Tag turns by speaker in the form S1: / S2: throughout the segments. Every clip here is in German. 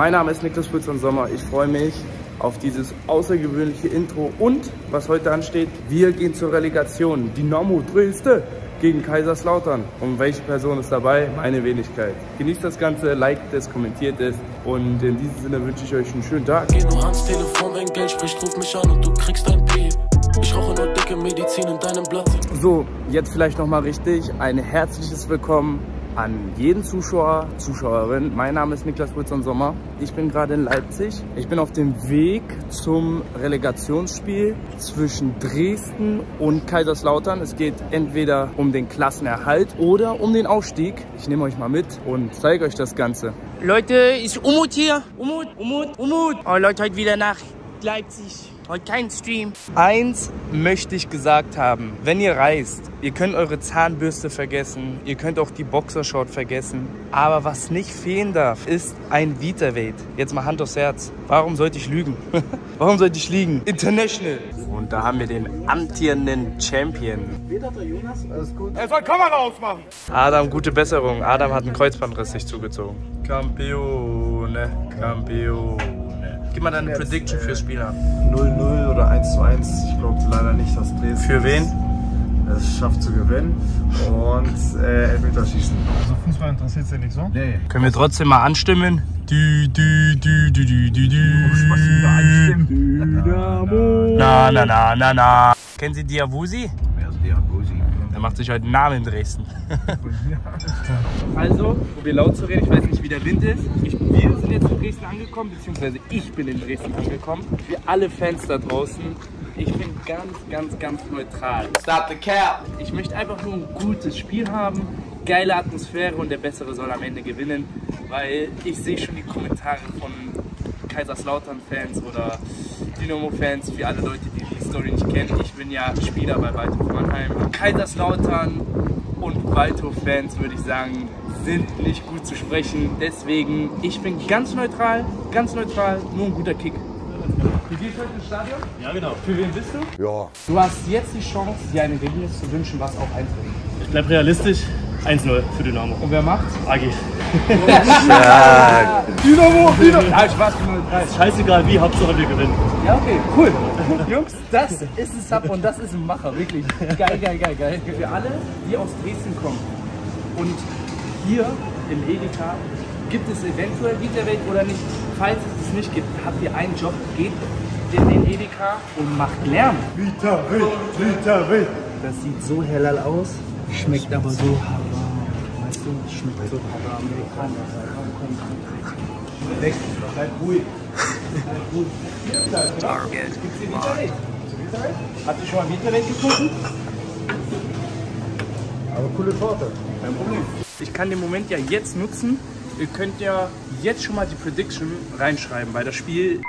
S1: Mein Name ist Niklas Pütz und Sommer. Ich freue mich auf dieses außergewöhnliche Intro und was heute ansteht, wir gehen zur Relegation. Dynamo Dresden gegen Kaiserslautern. Und welche Person ist dabei? Meine Wenigkeit. Genießt das Ganze, liked es, kommentiert es und in diesem Sinne wünsche ich euch einen schönen Tag.
S2: Geh nur ans Telefon, wenn Geld spricht, ruf mich an und du kriegst ein Piep. Ich rauche nur dicke Medizin in deinem Blatt.
S1: So, jetzt vielleicht nochmal richtig. Ein herzliches Willkommen an jeden Zuschauer, Zuschauerin. Mein Name ist Niklas Wilson Sommer. Ich bin gerade in Leipzig. Ich bin auf dem Weg zum Relegationsspiel zwischen Dresden und Kaiserslautern. Es geht entweder um den Klassenerhalt oder um den Aufstieg. Ich nehme euch mal mit und zeige euch das Ganze.
S3: Leute, ist Umut hier. Umut, Umut, Umut. Oh Leute, heute wieder nach Leipzig. Heute kein Stream.
S1: Eins möchte ich gesagt haben. Wenn ihr reist, ihr könnt eure Zahnbürste vergessen, ihr könnt auch die Boxershort vergessen. Aber was nicht fehlen darf, ist ein Vita-Weight. Jetzt mal Hand aufs Herz. Warum sollte ich lügen? Warum sollte ich liegen? International. Und da haben wir den amtierenden Champion.
S4: Er soll Kamera ausmachen.
S1: Adam, gute Besserung. Adam hat einen Kreuzbandriss sich zugezogen. Campione, Campione. Gib mal deine Prediction fürs Spiel an.
S4: 0-0 oder 1-1. Ich glaube leider nicht, dass Dresden
S1: Für wen?
S4: es schafft zu gewinnen. Und äh, Elfmeterschießen.
S5: Also Fußball interessiert Sie nicht so?
S4: Nee.
S1: Können wir trotzdem mal anstimmen? Dü, dü, dü, dü, dü, dü, dü. Na, na, na, na, na. Kennen Sie Diawusi? Er macht sich heute einen Namen in Dresden. also, wir laut zu reden, ich weiß nicht, wie der Wind ist. Ich, wir sind jetzt in Dresden angekommen, beziehungsweise ich bin in Dresden angekommen. Für alle Fans da draußen, ich bin ganz, ganz, ganz neutral. Stop the cap! Ich möchte einfach nur ein gutes Spiel haben, geile Atmosphäre und der Bessere soll am Ende gewinnen, weil ich sehe schon die Kommentare von Kaiserslautern-Fans oder Dynamo-Fans, für alle Leute, die Story nicht kennen. Ich bin ja Spieler bei Waldhof Mannheim. Kaiserslautern und Waldhof-Fans, würde ich sagen, sind nicht gut zu sprechen. Deswegen, ich bin ganz neutral, ganz neutral, nur ein guter Kick. Wie gehst du heute ins Stadion?
S5: Ja, genau.
S1: Für wen bist du?
S4: Ja.
S1: Du hast jetzt die Chance, dir ein Ergebnis zu wünschen, was auch eintritt.
S5: Ich bleib realistisch. 1-0 für Dynamo.
S1: Und wer macht?
S5: Agi.
S1: Dynamo! Dynamo! Ja, Spaß, neutral.
S5: Scheißegal wie, Hauptsache wir gewinnen.
S1: Ja, okay, cool. Jungs, das ist ein Sub und das ist ein Macher, wirklich. Geil, geil, geil, geil. Für alle, die aus Dresden kommen und hier im Edeka gibt es eventuell Vita-Welt oder nicht. Falls es es nicht gibt, habt ihr einen Job, geht in den Edeka und macht Lärm.
S4: Vita Wild, Vita Wild.
S1: Das sieht so hellal aus, schmeckt aber so haram. Weißt du, schmeckt so haram. Weg, bleib ruhig. Hier Vita-Welt? Habt ihr schon mal Vita-Welt getrunken?
S4: Aber coole Torte.
S1: Kein Problem. Ich kann den Moment ja jetzt nutzen. Ihr könnt ja jetzt schon mal die Prediction reinschreiben, weil das Spiel.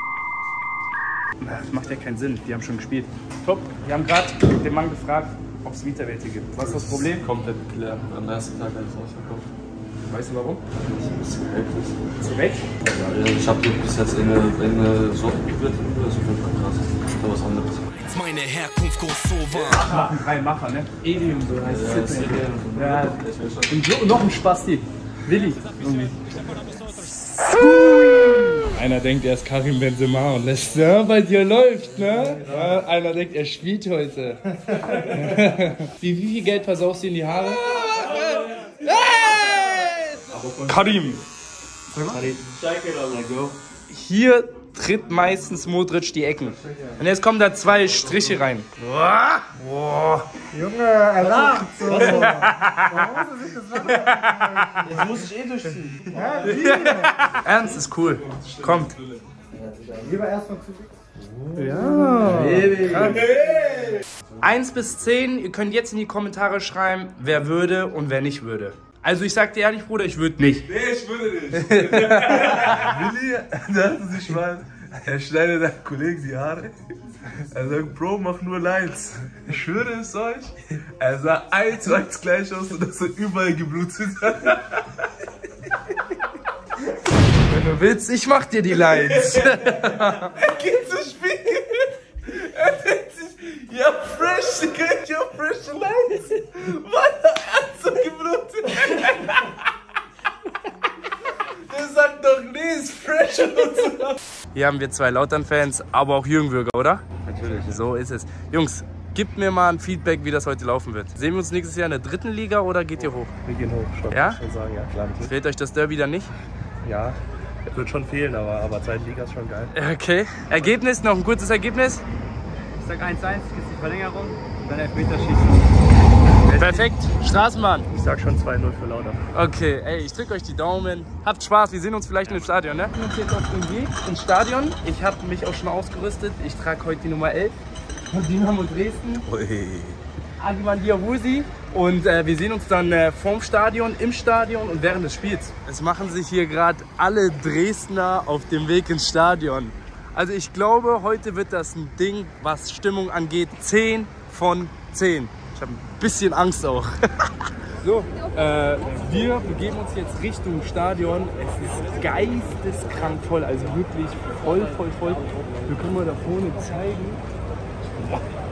S1: Das macht ja keinen Sinn, die haben schon gespielt. Top, wir haben gerade den Mann gefragt, ob es Vita-Welte gibt. Was ist das Problem?
S6: komplett geklärt. Am ersten Tag alles ausverkauft.
S1: Weißt du warum?
S6: Das ist geklärt.
S1: Zu Recht?
S6: Ja, ich habe bis jetzt eine, eine Sorte probiert, also fünf krass. Das war was anderes.
S2: Meine Herkunft Kosovo.
S1: Machen drei Macher, ne? Eli und so heißt
S6: Ja,
S1: es.
S6: ist
S1: Sydney.
S6: ja-
S1: Ja, und so, noch ein Spasti. Willi. Irgendwie. Einer denkt, er ist Karim Benzema und lässt, ja, bei dir läuft, ne? Ja, einer denkt, er spielt heute. wie, wie viel Geld versaust du in die Haare? Karim. Hier tritt meistens Modric die Ecken. Und jetzt kommen da zwei Striche rein.
S4: Junge, er lacht so.
S5: Jetzt muss ich eh durchziehen.
S1: Ernst ist cool. Kommt.
S4: Lieber erstmal zu.
S1: Eins bis zehn, ihr könnt jetzt in die Kommentare schreiben, wer würde und wer nicht würde. Also ich sag dir ehrlich, Bruder, ich würde nicht.
S7: Nee, ich würde nicht. Willi dachte sich mal, er schneidet deinem Kollegen die Haare. Er sagt, Bro, mach nur Lines. Ich schwöre es euch, er sah eins zu eins gleich aus und dass er überall geblutet hat.
S1: Wenn du willst, ich mach dir die Lines.
S7: Er geht zum Spiegel. Er denkt sich, ja fresh, Digga, ja fresh Lines. Mann, er hat so geblutet. Der sagt doch, nee, ist fresh und so.
S1: Hier haben wir zwei Lautern-Fans, aber auch Jürgen oder?
S8: Natürlich.
S1: So ist es. Jungs, gebt mir mal ein Feedback, wie das heute laufen wird. Sehen wir uns nächstes Jahr in der dritten Liga oder geht ihr hoch?
S5: Wir gehen hoch, schon.
S1: Ja?
S5: Schon sagen, ja, klar. natürlich.
S1: Fehlt euch das Derby dann nicht?
S5: Ja, wird schon fehlen, aber, aber zweite Liga ist schon geil.
S1: Okay. Ergebnis, noch ein kurzes Ergebnis?
S9: Ich sag 1-1, gibt's die Verlängerung, dann Elfmeterschießen.
S1: Perfekt. Straßenbahn.
S5: Ich sag schon 2-0 für Lauter.
S1: Okay, ey, ich drücke euch die Daumen. Habt Spaß, wir sehen uns vielleicht im Stadion, ne? Wir sind jetzt auf dem Weg ins Stadion. Ich habe mich auch schon ausgerüstet. Ich trage heute die Nummer 11 von Dynamo Dresden. Agiman Diawusi. Und äh, wir sehen uns dann äh, vorm Stadion, im Stadion und während des Spiels. Es machen sich hier gerade alle Dresdner auf dem Weg ins Stadion. Also ich glaube, heute wird das ein Ding, was Stimmung angeht, 10 von 10. Ich habe ein bisschen Angst auch. So, äh, wir begeben uns jetzt Richtung Stadion. Es ist geisteskrank voll, also wirklich voll, voll, voll. Wir können mal da vorne zeigen.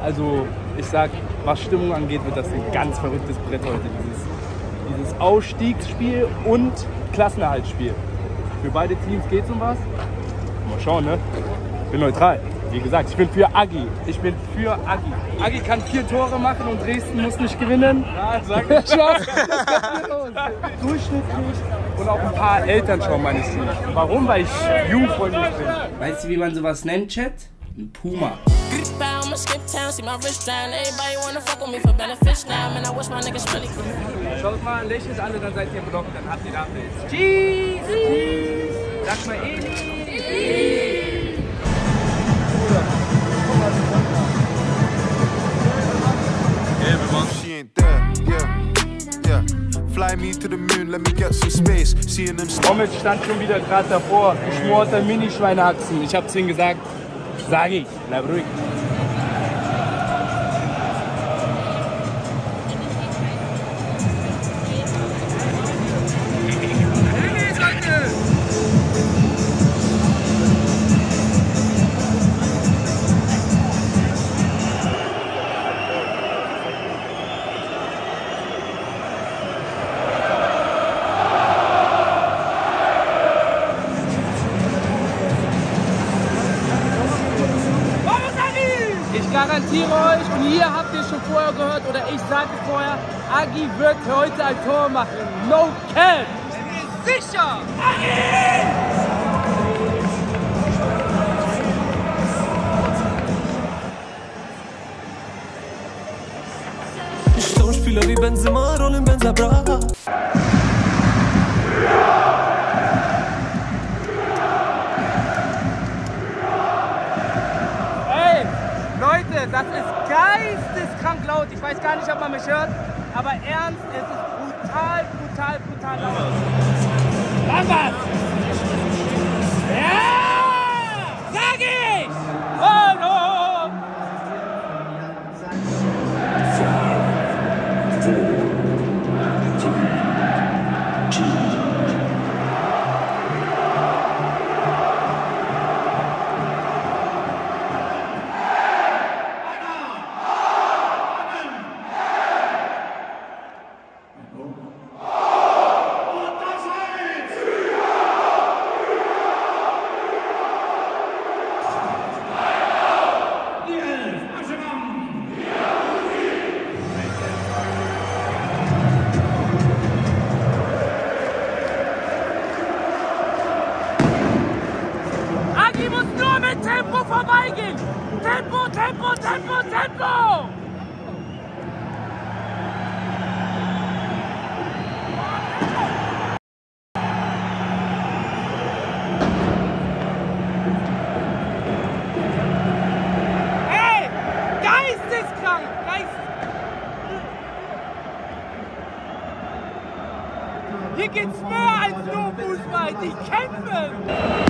S1: Also, ich sag, was Stimmung angeht, wird das ein ganz verrücktes Brett heute. Dieses, dieses Ausstiegsspiel und Klassenerhaltsspiel. Für beide Teams geht es um was. Mal schauen, ne? Bin neutral. Wie gesagt, ich bin für Agi. Ich bin für Agi. Agi kann vier Tore machen und Dresden muss nicht gewinnen. Ja, sag ich Durchschnittlich und auch ein paar Eltern schauen meine Streams. Warum? Weil ich jugendfreundlich bin. Weißt du, wie man sowas nennt, Chat? Ein Puma.
S2: Grip out, I'ma skip town, see my wrist down. Everybody wanna fuck with me for benefits now. Man, I wish my niggas really could.
S9: Schaut mal, lächelt alle, dann seid ihr blockt, dann habt ihr. Cheese! Cheese! Sag mal Eli!
S4: Yeah. Fly me to the moon, let me get some space. Seeing them
S9: Omid stand schon wieder gerade davor, geschmorter Minischweinehaxen. Ich hab's ihm gesagt, sag ich, bleib ruhig. Garantiere euch, und hier habt ihr schon vorher gehört, oder ich sagte vorher, Agi wird heute ein Tor machen. No cap! Sicher!
S2: Stammspieler wie Benzema, rollen Benza Bra.
S1: Ey, Leute, das ist geisteskrank laut. Ich weiß gar nicht, ob man mich hört, aber ernst, es ist brutal, brutal, brutal laut. Bambas! Ja! Vorbeigehen! Tempo, Tempo, Tempo, Tempo! Hier geht's mehr als nur Fußball, die kämpfen!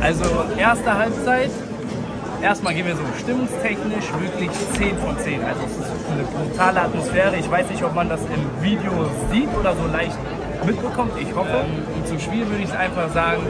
S1: Also erste Halbzeit. Erstmal gehen wir so stimmungstechnisch wirklich 10 von 10. Also es ist eine brutale Atmosphäre. Ich weiß nicht, ob man das im Video sieht oder so leicht mitbekommt. Ich hoffe. Und zum Spiel würde ich einfach sagen,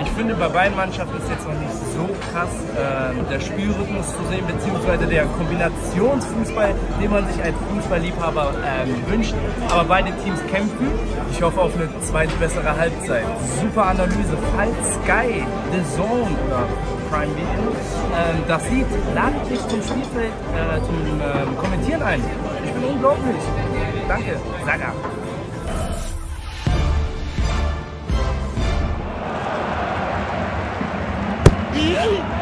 S1: ich finde bei beiden Mannschaften ist jetzt noch nicht so krass äh, der Spielrhythmus zu sehen, beziehungsweise der Kombinationsfußball, den man sich als Fußballliebhaber ähm, wünscht. Aber beide Teams kämpfen. Ich hoffe auf eine zweite bessere Halbzeit. Super Analyse. Falls Sky, The Zone oder Prime Video ähm, das sieht, ladet mich zum Spielfeld, äh, zum ähm, Kommentieren ein. Ich bin unglaublich. Danke, Saga. complete.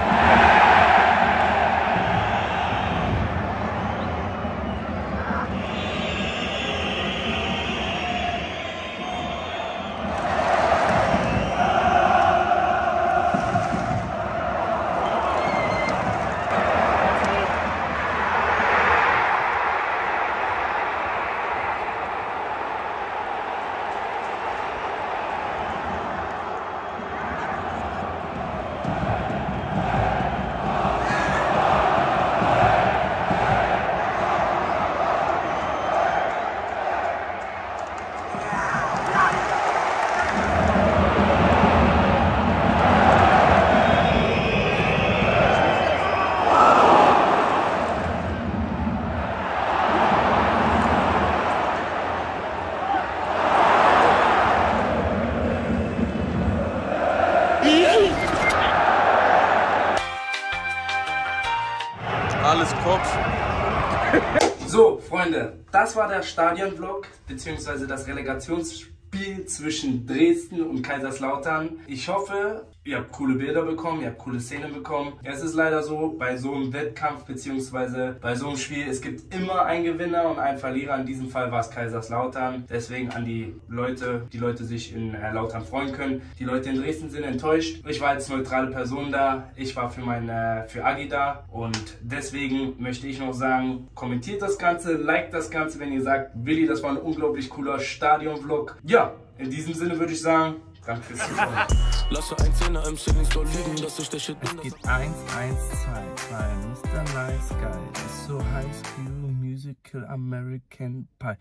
S4: Alles Koks.
S1: So, Freunde, das war der Stadionvlog, beziehungsweise das Relegationsspiel zwischen Dresden und Kaiserslautern. Ich hoffe, ihr habt coole Bilder bekommen, ihr habt coole Szenen bekommen. Es ist leider so, bei so einem Wettkampf, beziehungsweise bei so einem Spiel, es gibt immer einen Gewinner und einen Verlierer. In diesem Fall war es Kaiserslautern. Deswegen an die Leute, die Leute sich in äh, Lautern freuen können. Die Leute in Dresden sind enttäuscht. Ich war als neutrale Person da. Ich war für, mein, äh, für Agi da. Und deswegen möchte ich noch sagen, kommentiert das Ganze, liked das Ganze, wenn ihr sagt, Willi, das war ein unglaublich cooler Stadion-Vlog. Ja, in diesem Sinne würde ich sagen, danke fürs Zuschauen.
S2: Lasse ein Zehner im Ceiling Store liegen, dass ich der Shit bin.
S1: Es geht 1, 1, 2, 2, Mr. Nice Guy. Ist so High School Musical American Pie.